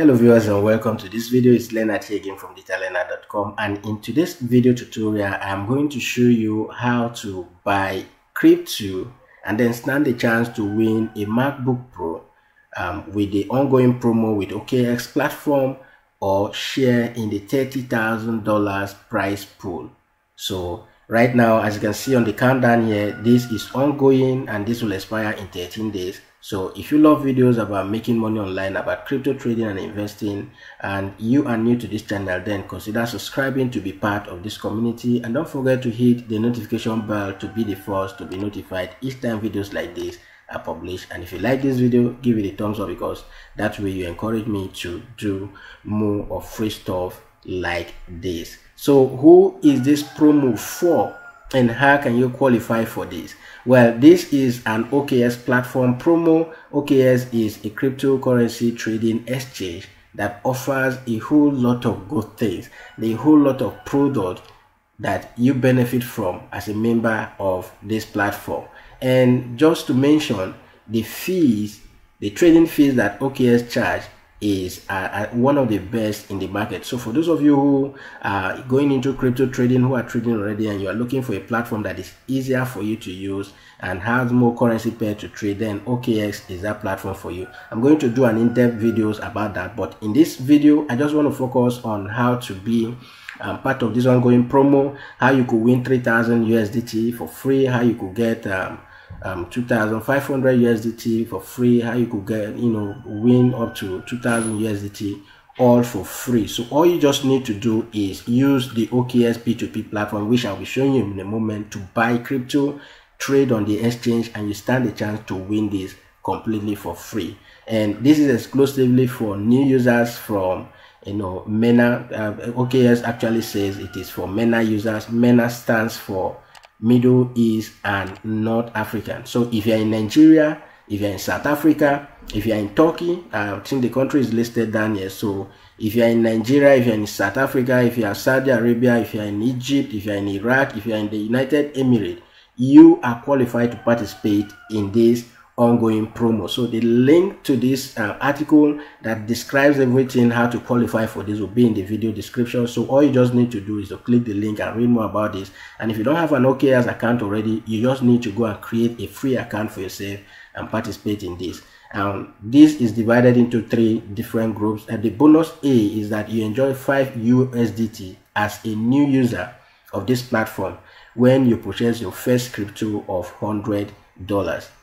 Hello viewers and welcome to this video. It's Leonard here again from DigitalLeonard.com and in today's video tutorial I'm going to show you how to buy crypto and then stand a chance to win a MacBook Pro um, with the ongoing promo with OKEx platform or share in the $30,000 prize pool. So right now as you can see on the countdown here this is ongoing and this will expire in 13 days so if you love videos about making money online about crypto trading and investing and you are new to this channel then consider subscribing to be part of this community. And don't forget to hit the notification bell to be the first to be notified each time videos like this are published. And if you like this video give it a thumbs up because that way you encourage me to do more of free stuff like this. So who is this promo for and how can you qualify for this? Well, this is an OKEx platform promo. OKEx is a cryptocurrency trading exchange that offers a whole lot of good things, a whole lot of product that you benefit from as a member of this platform. And just to mention the fees, the trading fees that OKEx charge is uh, uh, one of the best in the market. So for those of you who are going into crypto trading, who are trading already, and you are looking for a platform that is easier for you to use and has more currency pair to trade, then OKEx is that platform for you. I'm going to do an in-depth videos about that, but in this video, I just want to focus on how to be um, part of this ongoing promo, how you could win 3,000 USDT for free, how you could get um, um, 2500 USDT for free, how you could get, you know, win up to 2000 USDT all for free. So all you just need to do is use the OKEx P2P platform, which I'll be showing you in a moment to buy crypto, trade on the exchange, and you stand a chance to win this completely for free. And this is exclusively for new users from you know MENA. Uh, OKEx actually says it is for MENA users. MENA stands for Middle East, and North African. So if you're in Nigeria, if you're in South Africa, if you're in Turkey, I think the country is listed down here. So if you're in Nigeria, if you're in South Africa, if you're Saudi Arabia, if you're in Egypt, if you're in Iraq, if you're in the United Emirates, you are qualified to participate in this ongoing promo. So the link to this uh, article that describes everything how to qualify for this will be in the video description. So all you just need to do is to click the link and read more about this. And if you don't have an OKEx account already, you just need to go and create a free account for yourself and participate in this. Um, this is divided into three different groups. And the bonus A is that you enjoy 5 USDT as a new user of this platform when you purchase your first crypto of $100.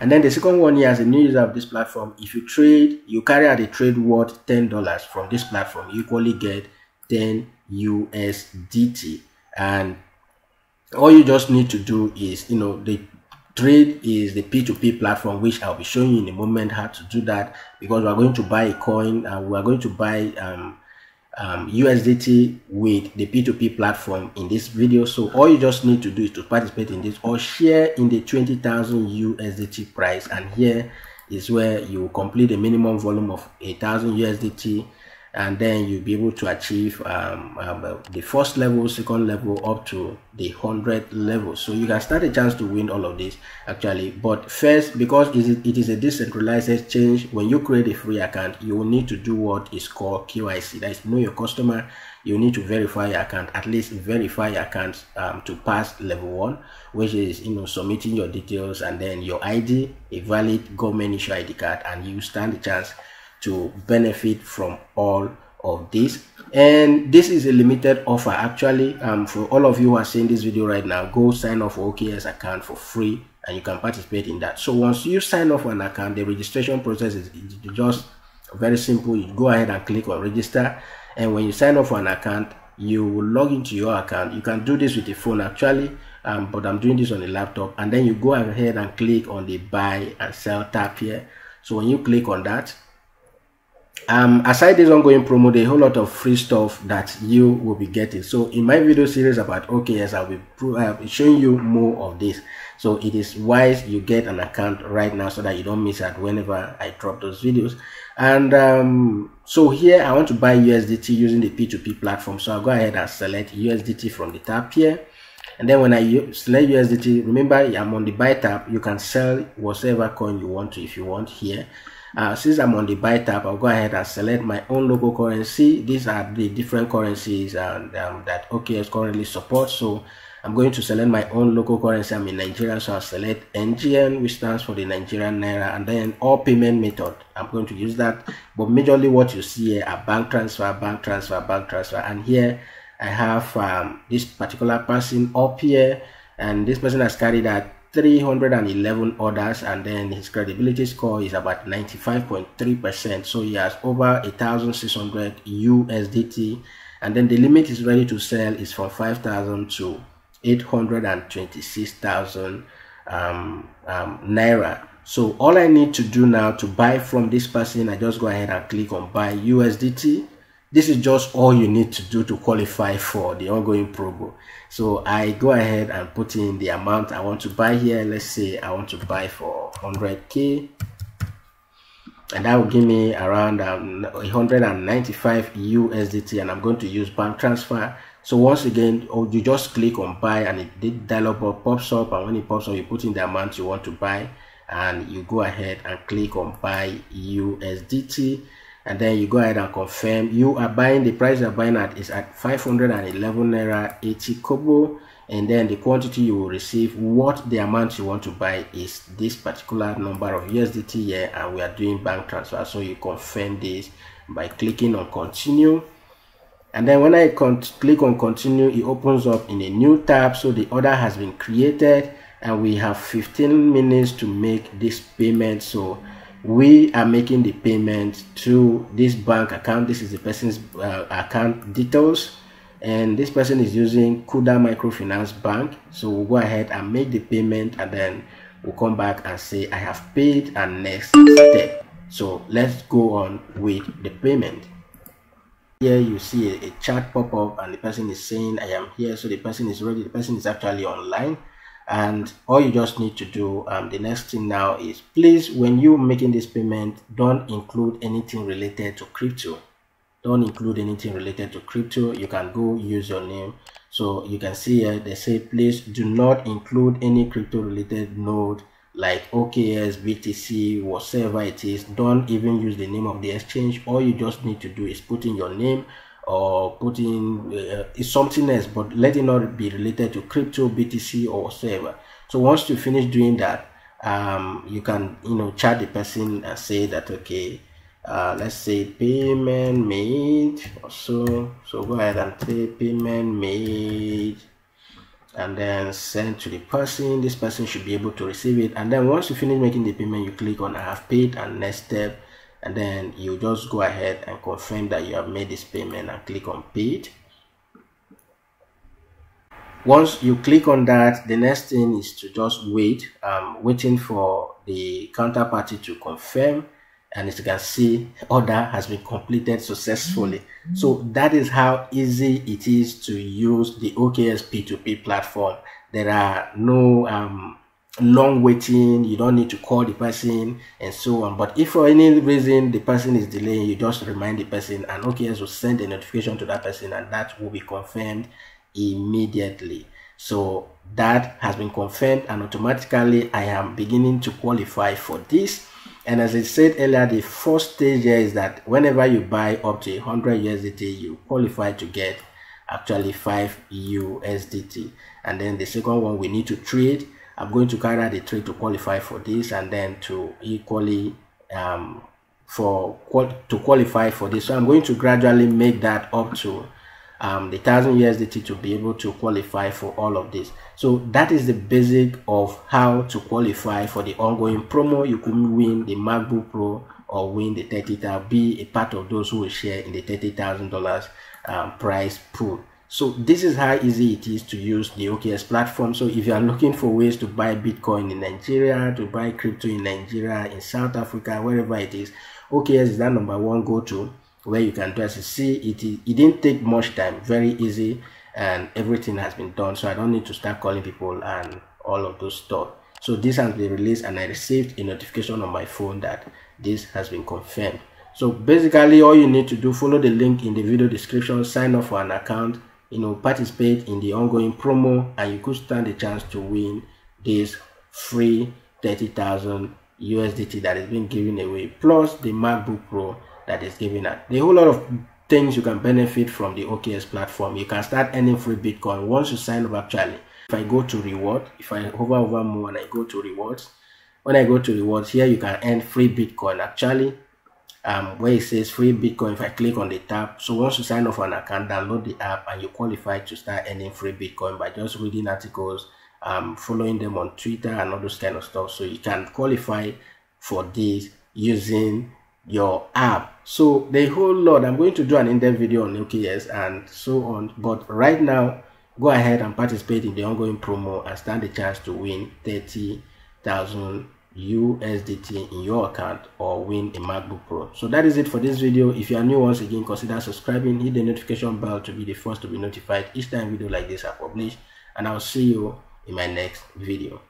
And then the second one here, as a new user of this platform, if you trade, you carry out a trade worth $10 from this platform, you equally get 10 USDT. And all you just need to do is, you know, the trade is the P2P platform, which I'll be showing you in a moment how to do that because we're going to buy a coin and we're going to buy um, um, USDT with the P2P platform in this video. So all you just need to do is to participate in this or share in the 20,000 USDT price. And here is where you complete the minimum volume of a thousand USDT and then you'll be able to achieve um, um, the first level, second level, up to the 100 level. So you can start a chance to win all of this actually. But first, because it is a decentralized exchange, when you create a free account, you will need to do what is called KYC. That is know your customer. You need to verify your account, at least verify your account um, to pass level one, which is you know submitting your details and then your ID, a valid government issue ID card, and you stand a chance to benefit from all of this. And this is a limited offer. Actually um for all of you who are seeing this video right now go sign up for OKEx account for free and you can participate in that. So once you sign up for an account the registration process is just very simple. You go ahead and click on register. And when you sign up for an account you will log into your account. You can do this with the phone actually um, but i'm doing this on the laptop. And then you go ahead and click on the buy and sell tab here. So when you click on that um aside this ongoing promo there a whole lot of free stuff that you will be getting. So in my video series about OKEx i'll be uh, showing you more of this. So it is wise you get an account right now so that you don't miss out whenever i drop those videos. And um so here i want to buy usdt using the p2p platform. So i'll go ahead and select usdt from the tab here. And then when i select usdt remember i'm on the buy tab. You can sell whatever coin you want to if you want here uh, since I'm on the buy tab, I'll go ahead and select my own local currency. These are the different currencies and, um, that OKEx currently supports. So I'm going to select my own local currency. I'm in Nigeria, so I'll select NGN, which stands for the Nigerian Naira, and then all payment method. I'm going to use that. But majorly what you see here are bank transfer, bank transfer, bank transfer. And here I have um, this particular person up here, and this person has carried out 311 orders and then his credibility score is about 95.3% so he has over 1600 USDT and then the limit is ready to sell is from 5000 to 826,000 um, um, naira. So all I need to do now to buy from this person I just go ahead and click on buy USDT this is just all you need to do to qualify for the ongoing promo. So i go ahead and put in the amount i want to buy here. Let's say i want to buy for 100k and that will give me around um, 195 USDT and I'm going to use bank transfer. So once again oh, you just click on buy and it the dialog box pops up and when it pops up you put in the amount you want to buy and you go ahead and click on buy USDT and then you go ahead and confirm. You are buying the price you're buying at is at 511 naira 80 kobo. And then the quantity you will receive what the amount you want to buy is this particular number of USDT here. And we are doing bank transfer. So you confirm this by clicking on continue. And then when I click on continue it opens up in a new tab. So the order has been created. And we have 15 minutes to make this payment. So we are making the payment to this bank account. This is the person's uh, account details. And this person is using kuda microfinance bank. So we'll go ahead and make the payment and then we'll come back and say i have paid and next step. So let's go on with the payment. Here you see a, a chat pop up and the person is saying i am here. So the person is ready. The person is actually online and all you just need to do um, the next thing now is please when you making this payment don't include anything related to crypto don't include anything related to crypto you can go use your name so you can see here they say please do not include any crypto related node like OKEx, BTC, whatever it is. Don't even use the name of the exchange. All you just need to do is put in your name or putting in uh, something else but let it not be related to crypto btc or whatever so once you finish doing that um, you can you know chat the person and say that okay uh, let's say payment made or so so go ahead and say payment made and then send to the person. This person should be able to receive it. And then once you finish making the payment you click on i have paid and next step and then you just go ahead and confirm that you have made this payment and click on paid. Once you click on that the next thing is to just wait um, waiting for the counterparty to confirm and as you can see order has been completed successfully. Mm -hmm. so that is how easy it is to use the OKEx p2p platform. There are no um, long waiting you don't need to call the person and so on. But if for any reason the person is delaying you just remind the person and OKEx will send a notification to that person and that will be confirmed immediately. So that has been confirmed and automatically i am beginning to qualify for this. And as i said earlier the first stage here is that whenever you buy up to 100 usdt you qualify to get actually 5 usdt and then the second one we need to trade I'm going to carry the trade to qualify for this and then to equally um, for to qualify for this. So I'm going to gradually make that up to um, the thousand USDT to be able to qualify for all of this. So that is the basic of how to qualify for the ongoing promo. You could win the MacBook Pro or win the 30,000, be a part of those who will share in the $30,000 um, prize pool. So this is how easy it is to use the OKEx platform. So if you are looking for ways to buy Bitcoin in Nigeria, to buy crypto in Nigeria, in South Africa, wherever it is, OKEx is that number one go-to where you can just see it, it didn't take much time, very easy and everything has been done. So I don't need to start calling people and all of those stuff. So this has been released and I received a notification on my phone that this has been confirmed. So basically all you need to do, follow the link in the video description, sign up for an account you know participate in the ongoing promo and you could stand a chance to win this free 30,000 USDT that is being given away, plus the MacBook Pro that is given out. The whole lot of things you can benefit from the OKEx platform. You can start earning free Bitcoin once you sign up actually. If I go to reward, if I hover over more and I go to rewards, when I go to rewards here, you can earn free Bitcoin actually. Um, where it says free Bitcoin, if I click on the tab, so once you sign up for an account, download the app and you qualify to start earning free Bitcoin by just reading articles, um, following them on Twitter and all those kind of stuff. So you can qualify for this using your app. So the whole lot, I'm going to do an in-depth video on OKEx and so on. But right now, go ahead and participate in the ongoing promo and stand the chance to win 30,000 USDT in your account or win a MacBook Pro. So that is it for this video. If you are new once again, consider subscribing, hit the notification bell to be the first to be notified each time video like this are published and I'll see you in my next video.